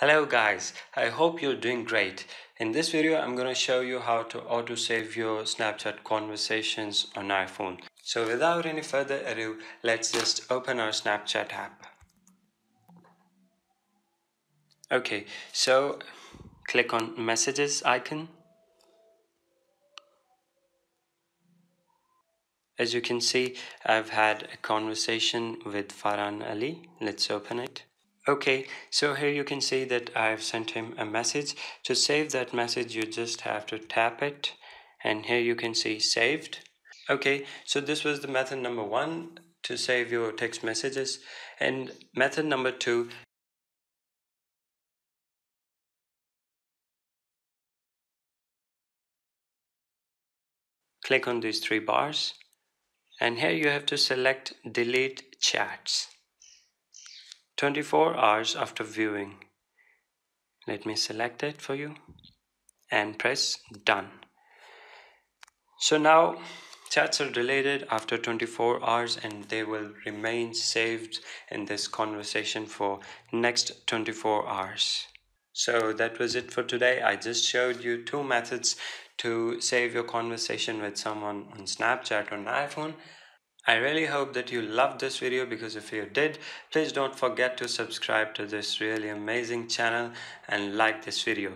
Hello guys, I hope you're doing great. In this video, I'm going to show you how to auto-save your Snapchat conversations on iPhone. So without any further ado, let's just open our Snapchat app. Okay, so click on messages icon. As you can see, I've had a conversation with Farhan Ali. Let's open it. Okay, so here you can see that I've sent him a message. To save that message, you just have to tap it and here you can see saved. Okay, so this was the method number one to save your text messages and method number two click on these three bars and here you have to select delete chats 24 hours after viewing. Let me select it for you and press done. So now chats are deleted after 24 hours and they will remain saved in this conversation for next 24 hours. So that was it for today. I just showed you two methods to save your conversation with someone on Snapchat on iPhone I really hope that you loved this video because if you did, please don't forget to subscribe to this really amazing channel and like this video.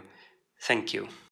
Thank you.